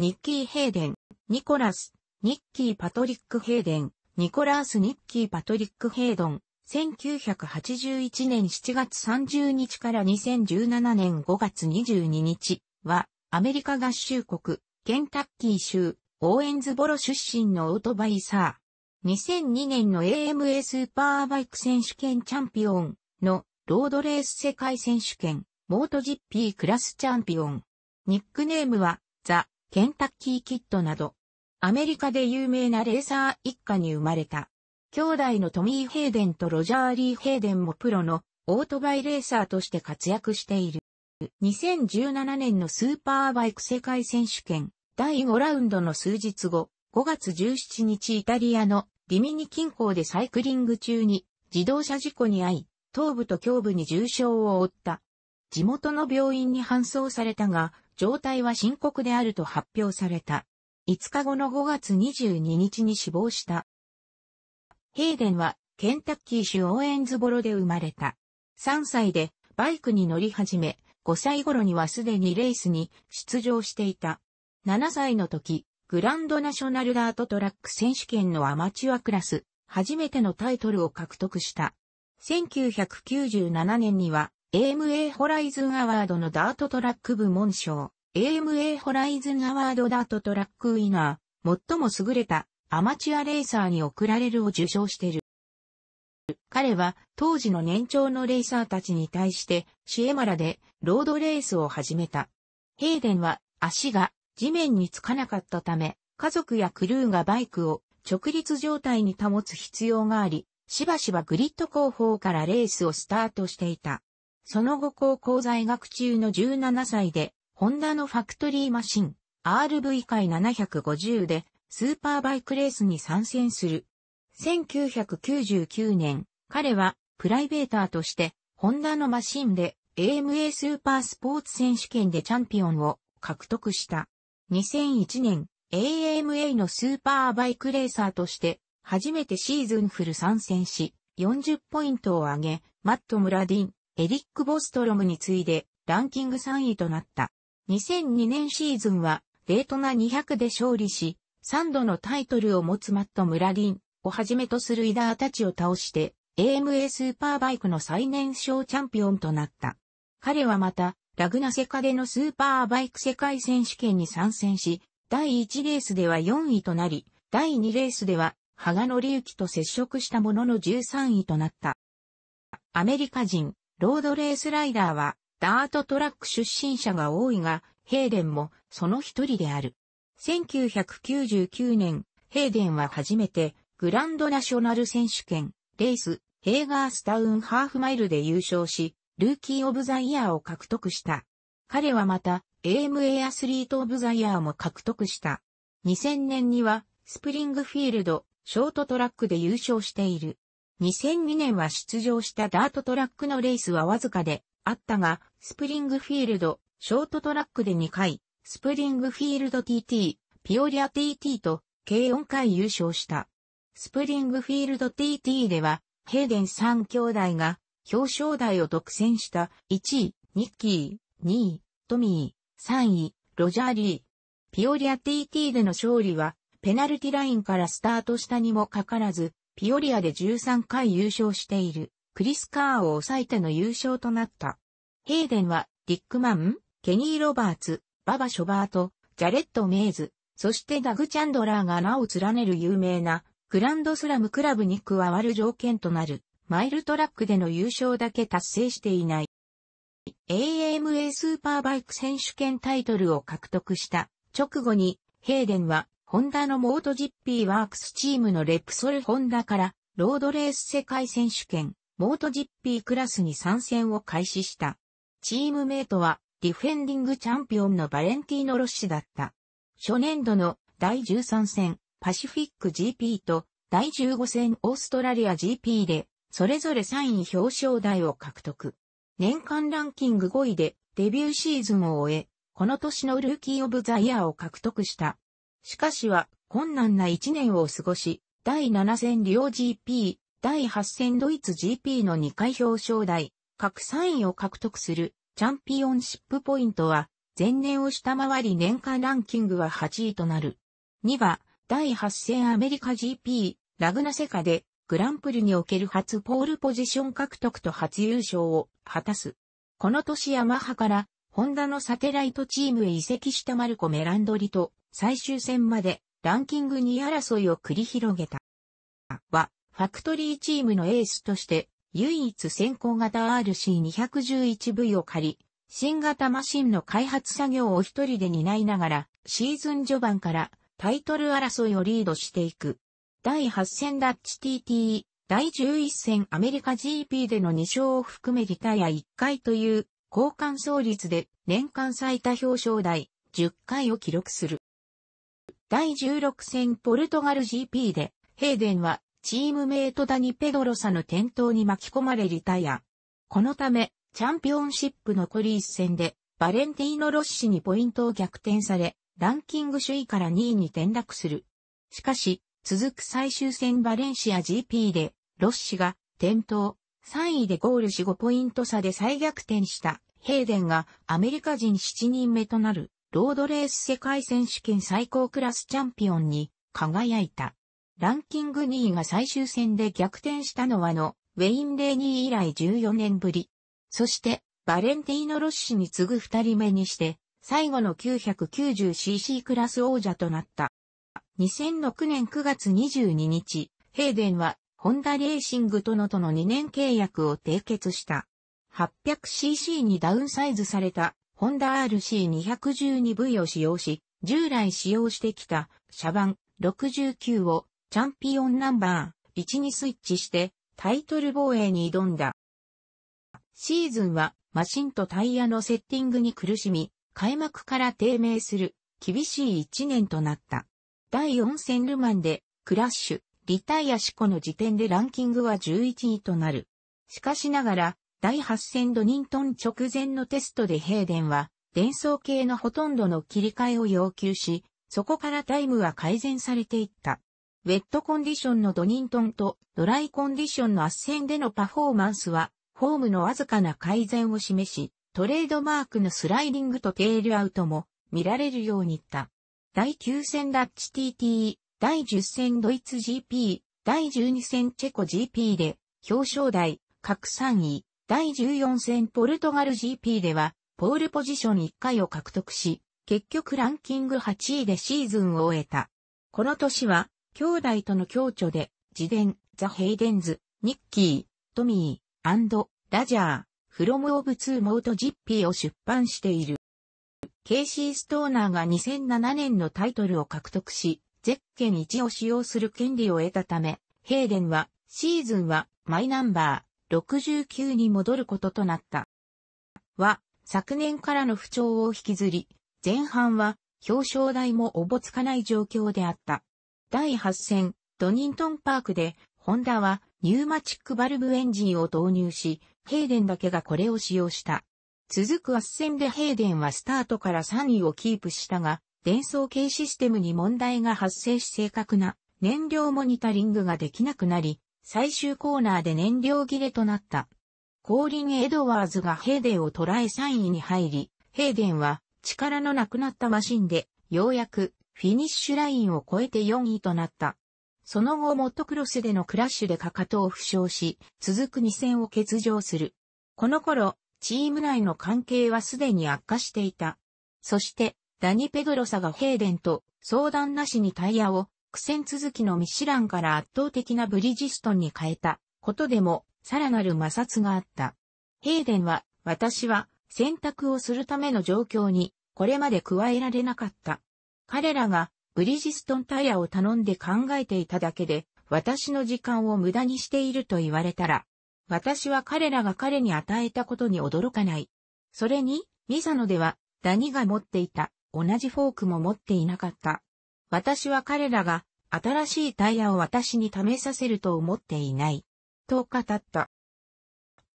ニッキー・ヘイデン、ニコラス、ニッキー・パトリック・ヘイデン、ニコラース・ニッキー・パトリック・ヘイドン、1981年7月30日から2017年5月22日は、アメリカ合衆国、ケンタッキー州、オーエンズボロ出身のオートバイサー。2002年の AMA スーパーバイク選手権チャンピオンのロードレース世界選手権、モートジッピークラスチャンピオン。ニックネームは、ザ・ケンタッキーキッドなど。アメリカで有名なレーサー一家に生まれた。兄弟のトミー・ヘイデンとロジャー・リー・ヘイデンもプロのオートバイレーサーとして活躍している。2017年のスーパーバイク世界選手権第5ラウンドの数日後、5月17日イタリアのリミニ近郊でサイクリング中に自動車事故に遭い、頭部と胸部に重傷を負った。地元の病院に搬送されたが、状態は深刻であると発表された。5日後の5月22日に死亡した。ヘイデンはケンタッキー州オーエンズボロで生まれた。3歳でバイクに乗り始め、5歳頃にはすでにレースに出場していた。7歳の時、グランドナショナルダートトラック選手権のアマチュアクラス、初めてのタイトルを獲得した。1997年には AMA ホライズンアワードのダートトラック部門賞、AMA ホライズンアワードダートトラックウィナー、最も優れたアマチュアレーサーに贈られるを受賞している。彼は当時の年長のレーサーたちに対して CMRA でロードレースを始めた。ヘイデンは足が地面につかなかったため、家族やクルーがバイクを直立状態に保つ必要があり、しばしばグリッド後方からレースをスタートしていた。その後高校在学中の17歳でホンダのファクトリーマシン、RV 界750でスーパーバイクレースに参戦する。1999年、彼はプライベーターとしてホンダのマシンで AMA スーパースポーツ選手権でチャンピオンを獲得した。2001年、AMA のスーパーバイクレーサーとして初めてシーズンフル参戦し、40ポイントを上げ、マット・ムラディン、エリック・ボストロムに次いでランキング3位となった。2002年シーズンは、レートナ200で勝利し、3度のタイトルを持つマット・ムラディンをはじめとするイダーたちを倒して、AMA スーパーバイクの最年少チャンピオンとなった。彼はまた、ラグナセカでのスーパーバイク世界選手権に参戦し、第1レースでは4位となり、第2レースでは、芳賀紀行と接触したものの13位となった。アメリカ人、ロードレースライダーは、ダートトラック出身者が多いが、ヘイデンもその一人である。1999年、ヘイデンは初めてグランドナショナル選手権、レース、ヘーガースタウンハーフマイルで優勝し、ルーキーオブザイヤーを獲得した。彼はまた、AMA アスリートオブザイヤーも獲得した。2000年には、スプリングフィールド、ショートトラックで優勝している。2002年は出場したダートトラックのレースはわずかであったが、スプリングフィールド、ショートトラックで2回、スプリングフィールド TT、ピオリア TT と計4回優勝した。スプリングフィールド TT では、ヘーデン3兄弟が表彰台を独占した1位、ニッキー、2位、トミー、3位、ロジャーリー。ピオリア TT での勝利は、ペナルティラインからスタートしたにもかからず、ピオリアで13回優勝している、クリス・カーを抑えての優勝となった。ヘイデンは、ディックマン、ケニー・ロバーツ、ババ・ショバート、ジャレット・メイズ、そしてダグ・チャンドラーが名を連ねる有名な、グランドスラムクラブに加わる条件となる、マイルトラックでの優勝だけ達成していない。AMA スーパーバイク選手権タイトルを獲得した直後に、ヘイデンはホンダの MotoGP ワークスチームのレプソルホンダからロードレース世界選手権 MotoGP クラスに参戦を開始した。チームメイトはディフェンディングチャンピオンのバレンティーノ・ロッシだった。初年度の第13戦パシフィック GP と第15戦オーストラリア GP でそれぞれ3位表彰台を獲得。年間ランキング5位でデビューシーズンを終え、この年のルーキー・オブ・ザ・イヤーを獲得した。しかしは困難な一年を過ごし、第7戦リオ GP、第8戦ドイツ GP の2回表彰台、各3位を獲得するチャンピオンシップポイントは前年を下回り年間ランキングは8位となる。2は、第8戦アメリカ GP、ラグナセカで、グランプリにおける初ポールポジション獲得と初優勝を果たす。この年ヤマハから、ホンダのサテライトチームへ移籍したマルコ・メランドリと、最終戦まで、ランキング2位争いを繰り広げた。は、ファクトリーチームのエースとして、唯一先行型 RC211V を借り、新型マシンの開発作業を一人で担いながら、シーズン序盤からタイトル争いをリードしていく。第8戦ダッチ TT、第11戦アメリカ GP での2勝を含めリタイア1回という交換総率で年間最多表彰台10回を記録する。第16戦ポルトガル GP でヘーデンはチームメイトダニ・ペドロサの転倒に巻き込まれリタイア。このためチャンピオンシップ残り一戦で、バレンティーノ・ロッシにポイントを逆転され、ランキング首位から2位に転落する。しかし、続く最終戦バレンシア GP で、ロッシが転倒、3位でゴールし5ポイント差で再逆転したヘイデンがアメリカ人7人目となるロードレース世界選手権最高クラスチャンピオンに輝いた。ランキング2位が最終戦で逆転したのはのウェイン・レーニー以来14年ぶり。そして、バレンティーノ・ロッシに次ぐ二人目にして、最後の 990cc クラス王者となった。2006年9月22日、ヘイデンは、ホンダレーシングとのとの2年契約を締結した。800cc にダウンサイズされた、ホンダ RC212V を使用し、従来使用してきた、車番69を、チャンピオンナンバー1にスイッチして、タイトル防衛に挑んだ。シーズンはマシンとタイヤのセッティングに苦しみ、開幕から低迷する厳しい一年となった。第4戦ルマンでクラッシュ、リタイア事故の時点でランキングは11位となる。しかしながら、第8戦ドニントン直前のテストでヘイデンは、伝送系のほとんどの切り替えを要求し、そこからタイムは改善されていった。ウェットコンディションのドニントンとドライコンディションの圧旋でのパフォーマンスはフォームのわずかな改善を示し、トレードマークのスライディングとテールアウトも見られるようになった。第9戦ダッチ TT、第10戦ドイツ GP、第12戦チェコ GP で表彰台、各3位、第14戦ポルトガル GP ではポールポジション1回を獲得し、結局ランキング8位でシーズンを終えた。この年は、兄弟との共著で、自伝、ザ・ヘイデンズ、ニッキー、トミー、アンド、ラジャー、From OWB to MotoGP を出版している。ケイシー・ストーナーが2007年のタイトルを獲得し、ゼッケン1を使用する権利を得たため、ヘイデンは、シーズンはマイナンバー69に戻ることとなった。は、昨年からの不調を引きずり、前半は表彰台もおぼつかない状況であった。第8戦、ドニントンパークで、ホンダはニューマチックバルブエンジンを導入し、ヘイデンだけがこれを使用した。続くアッセンでヘイデンはスタートから3位をキープしたが、伝送系システムに問題が発生し正確な燃料モニタリングができなくなり、最終コーナーで燃料切れとなった。コーリン・エドワーズがヘイデンを捉え3位に入り、ヘイデンは力のなくなったマシンで、ようやくフィニッシュラインを超えて4位となった。その後モトクロスでのクラッシュでかかとを負傷し、続く2戦を欠場する。この頃、チーム内の関係はすでに悪化していた。そして、ダニ・ペドロサがヘイデンと相談なしにタイヤを苦戦続きのミシランから圧倒的なブリヂストンに変えたことでもさらなる摩擦があった。ヘイデンは私は選択をするための状況にこれまで加えられなかった。彼らがブリヂストンタイヤを頼んで考えていただけで、私の時間を無駄にしていると言われたら、私は彼らが彼に与えたことに驚かない。それに、ミサノでは、ダニが持っていた、同じフォークも持っていなかった。私は彼らが、新しいタイヤを私に試させると思っていない。と語った。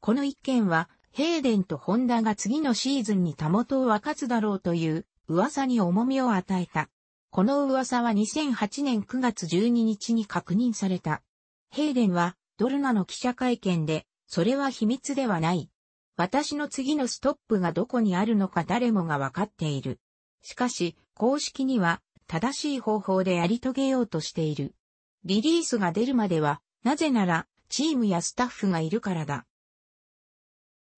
この一件は、ヘイデンとホンダが次のシーズンにたもとを分かつだろうという噂に重みを与えた。この噂は2008年9月12日に確認された。ヘイデンはドルナの記者会見で、それは秘密ではない。私の次のストップがどこにあるのか誰もがわかっている。しかし、公式には正しい方法でやり遂げようとしている。リリースが出るまでは、なぜなら、チームやスタッフがいるからだ。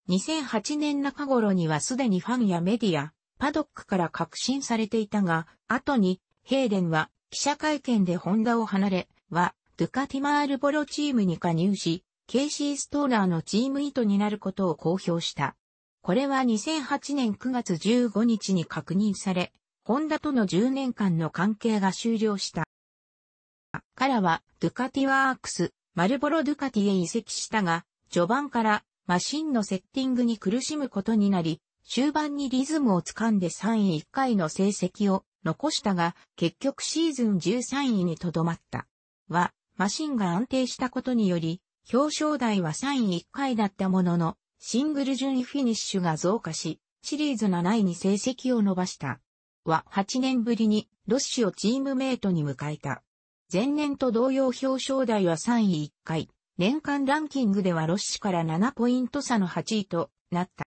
2008年中頃にはすでにファンやメディア、パドックから確信されていたが、後に、ヘイデンは記者会見でホンダを離れ、は、ドゥカティマールボロチームに加入し、ケイシー・ストーナーのチームイートになることを公表した。これは2008年9月15日に確認され、ホンダとの10年間の関係が終了した。からは、ドゥカティワークス、マルボロ・ドゥカティへ移籍したが、序盤からマシンのセッティングに苦しむことになり、終盤にリズムをつかんで3位1回の成績を残したが、結局シーズン13位にとどまった。は、マシンが安定したことにより、表彰台は3位1回だったものの、シングル順位フィニッシュが増加し、シリーズ7位に成績を伸ばした。は、8年ぶりにロッシをチームメイトに迎えた。前年と同様表彰台は3位1回、年間ランキングではロッシから7ポイント差の8位となった。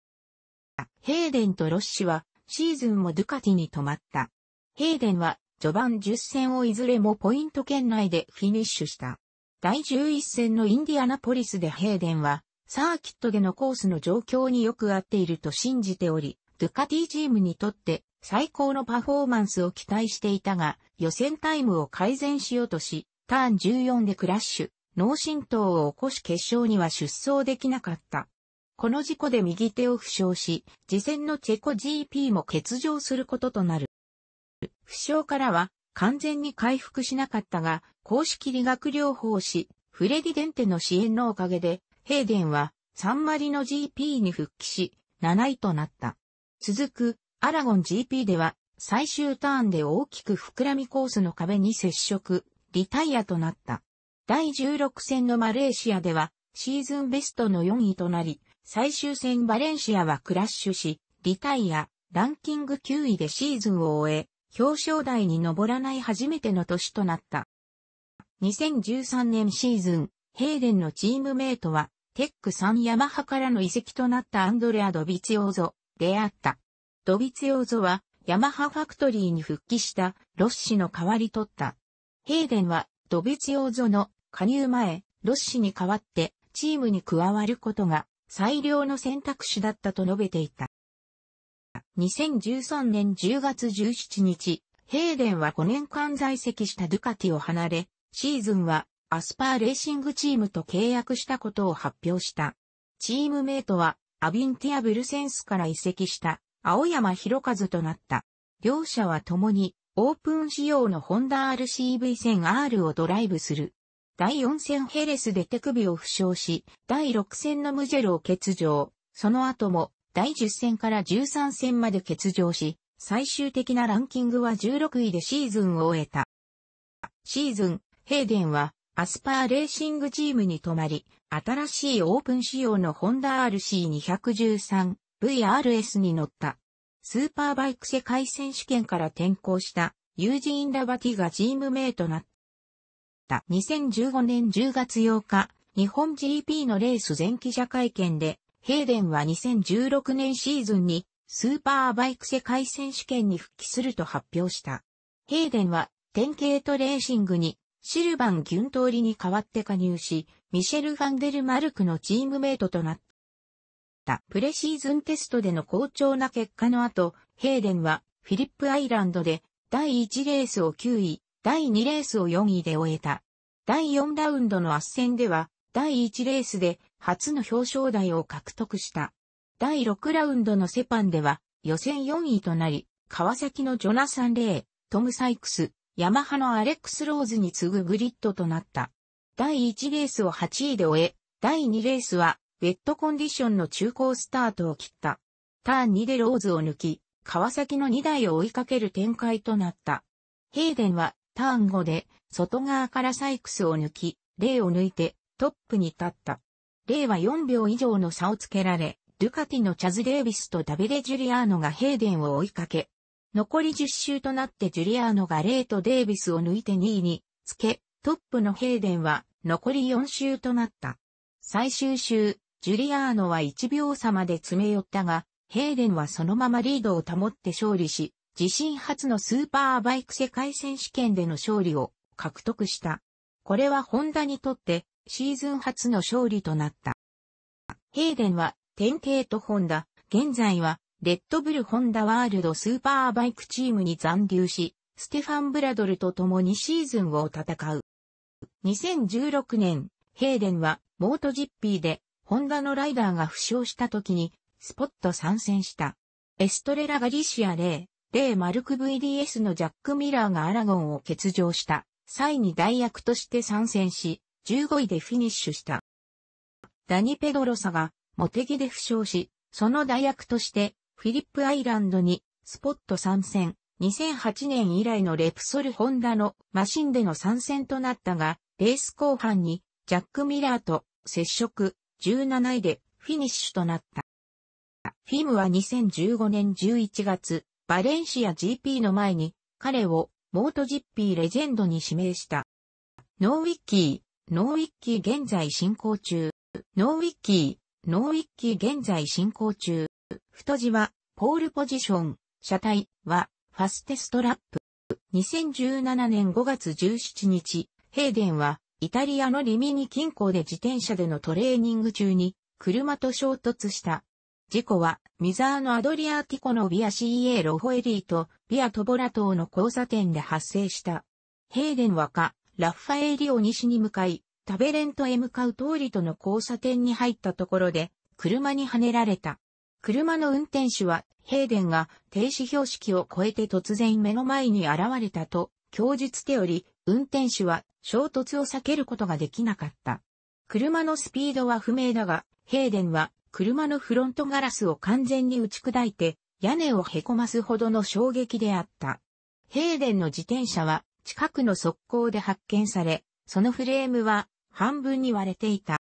ヘーデンとロッシはシーズンもドゥカティに止まった。ヘーデンは序盤10戦をいずれもポイント圏内でフィニッシュした。第11戦のインディアナポリスでヘーデンはサーキットでのコースの状況によく合っていると信じており、ドゥカティチームにとって最高のパフォーマンスを期待していたが、予選タイムを改善しようとし、ターン14でクラッシュ、脳震盪を起こし決勝には出走できなかった。この事故で右手を負傷し、次戦のチェコ GP も欠場することとなる。負傷からは完全に回復しなかったが、公式理学療法士、フレディデンテの支援のおかげで、ヘーデンはサンマリの GP に復帰し、7位となった。続くアラゴン GP では最終ターンで大きく膨らみコースの壁に接触、リタイアとなった。第16戦のマレーシアではシーズンベストの4位となり、最終戦バレンシアはクラッシュし、リタイア、ランキング9位でシーズンを終え、表彰台に上らない初めての年となった。2013年シーズン、ヘイデンのチームメイトは、テック3ヤマハからの移籍となったアンドレア・ドビツィオーゾであった。ドビツィオーゾはヤマハファクトリーに復帰したロッシの代わり取った。ヘイデンはドビツィオーゾの加入前、ロッシに代わってチームに加わることが最良の選択肢だったと述べていた。2013年10月17日、ヘイデンは5年間在籍したドゥカティを離れ、シーズンはアスパーレーシングチームと契約したことを発表した。チームメイトはアビンティア・ブルセンスから移籍した青山博和となった。両者は共にオープン仕様のホンダ RCV1000R をドライブする。第4戦ヘレスで手首を負傷し、第6戦のムジェルを欠場。その後も第10戦から13戦まで欠場し、最終的なランキングは16位でシーズンを終えた。シーズン、ヘイデンはアスパーレーシングチームに留まり、新しいオープン仕様のホンダ RC213V-RS に乗った。スーパーバイク世界選手権から転向したユージーン・ラバティがチームメイトとなった。2015年10月8日、日本 GP のレース前記者会見で、ヘイデンは2016年シーズンにスーパーバイク世界選手権に復帰すると発表した。ヘイデンは典型とレーシングにシルバン・ギュントーリに代わって加入し、ミシェル・ファンデル・マルクのチームメイトとなった。ったプレシーズンテストでの好調な結果の後、ヘイデンはフィリップアイランドで第1レースを9位、第2レースを4位で終えた。第4ラウンドの圧戦では第1レースで初の表彰台を獲得した。第6ラウンドのセパンでは予選4位となり、川崎のジョナサン・レイ、トム・サイクス、ヤマハのアレックス・ローズに次ぐグリッドとなった。第1レースを8位で終え、第2レースはウェットコンディションの中好スタートを切った。ターン2でローズを抜き、川崎の2台を追いかける展開となった。ヘイデンはターン5で外側からサイクスを抜き、レイを抜いてトップに立った。レイは4秒以上の差をつけられ、ドゥカティのチャズ・デイビスとダビデ・ジュリアーノがヘイデンを追いかけ、残り10周となってジュリアーノがレイとデイビスを抜いて2位につけ、トップのヘイデンは残り4周となった。最終週、ジュリアーノは1秒差まで詰め寄ったが、ヘーデンはそのままリードを保って勝利し、自身初のスーパーバイク世界選手権での勝利を獲得した。これはホンダにとってシーズン初の勝利となった。ヘーデンは典型とホンダ、現在はレッドブルホンダワールドスーパーバイクチームに残留し、ステファン・ブラドルと共にシーズンを戦う。2016年、ヘーデンはモートジッピーでホンダのライダーが負傷した時にスポット参戦した。エストレラ・ガリシアレー、レー・マルク VDS のジャック・ミラーがアラゴンを欠場した際に代役として参戦し、15位でフィニッシュした。ダニ・ペドロサがモテギで負傷し、その代役としてフィリップアイランドにスポット参戦。2008年以来のレプソルホンダのマシンでの参戦となったが、レース後半にジャック・ミラーと接触17位でフィニッシュとなった。フィムは2015年11月、バレンシア GP の前に彼をモートジッピーレジェンドに指名した。ノーウィッキー、ノーウィッキー現在進行中。ノーウィッキー、ノーウィッキー現在進行中。太字は、ポールポジション、車体は、ファステストラップ。2017年5月17日、ヘーデンは、イタリアのリミニ近郊で自転車でのトレーニング中に、車と衝突した。事故は、ミザーノ・アドリアーティコのビア CA ロホエリーとビアトボラ島の交差点で発生した。ヘーデンはか、ラッファエリオ西に向かい、タベレントへ向かう通りとの交差点に入ったところで、車にはねられた。車の運転手は、ヘーデンが停止標識を越えて突然目の前に現れたと供述しており、運転手は衝突を避けることができなかった。車のスピードは不明だが、ヘーデンは車のフロントガラスを完全に打ち砕いて屋根をへこますほどの衝撃であった。ヘーデンの自転車は近くの側溝で発見され、そのフレームは半分に割れていた。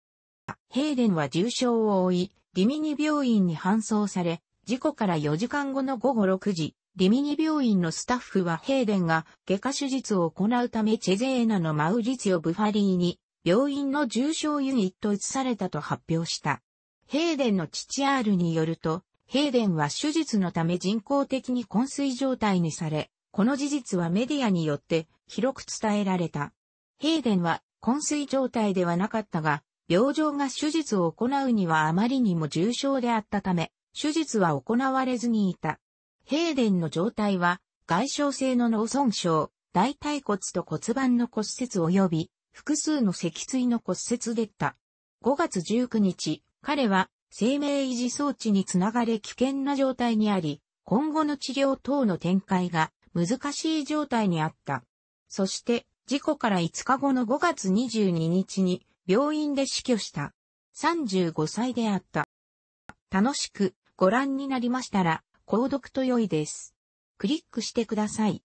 ヘーデンは重傷を負い、リミニ病院に搬送され、事故から4時間後の午後6時、リミニ病院のスタッフはヘーデンが外科手術を行うためチェゼーナのマウリツィオ・ブファリーに病院の重症ユニット移されたと発表した。ヘーデンの父 R によると、ヘーデンは手術のため人工的に昏睡状態にされ、この事実はメディアによって広く伝えられた。ヘーデンは昏睡状態ではなかったが、病状が手術を行うにはあまりにも重症であったため、手術は行われずにいた。ヘーデンの状態は、外傷性の脳損傷、大腿骨と骨盤の骨折及び、複数の脊椎の骨折でった。5月19日、彼は生命維持装置につながれ危険な状態にあり、今後の治療等の展開が難しい状態にあった。そして事故から5日後の5月22日に病院で死去した。35歳であった。楽しくご覧になりましたら、購読と良いです。クリックしてください。